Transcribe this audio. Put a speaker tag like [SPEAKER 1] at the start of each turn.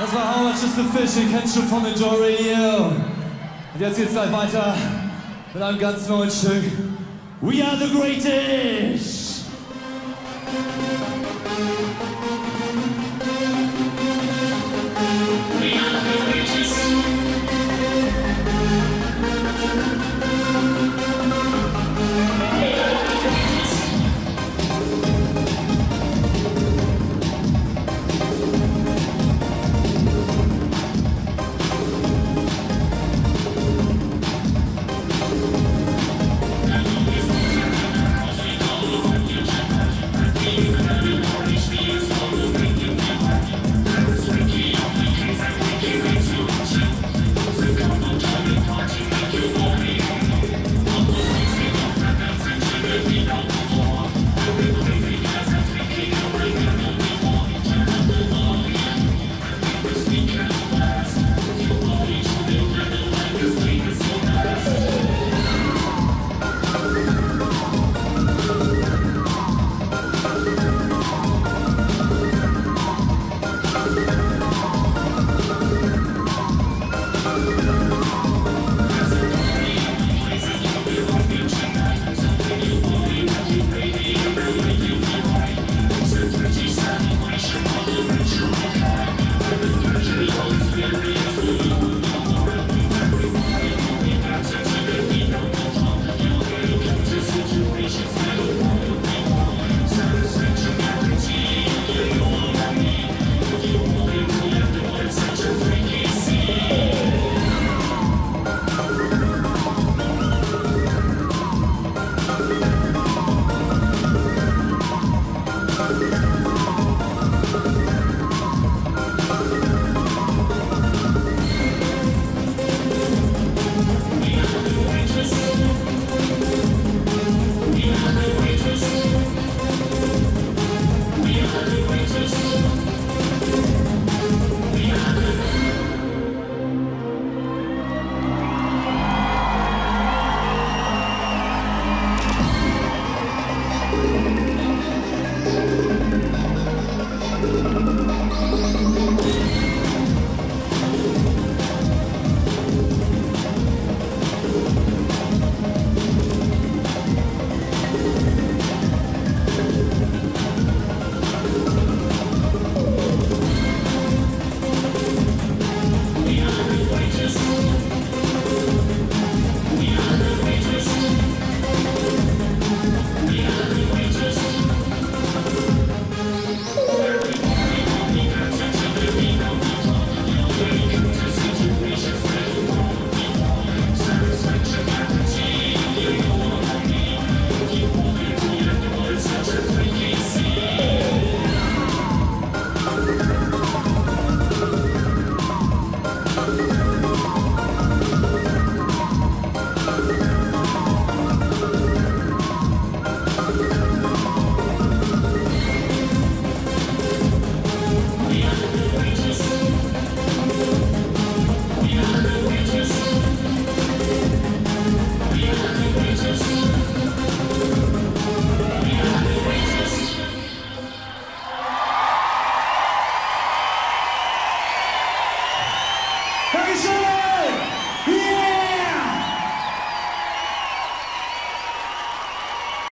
[SPEAKER 1] Das war How Much is the Fish, ihr kennt schon von Enjoy Radio. Und jetzt geht's gleich weiter mit einem ganz neuen Stück. We are the greatest!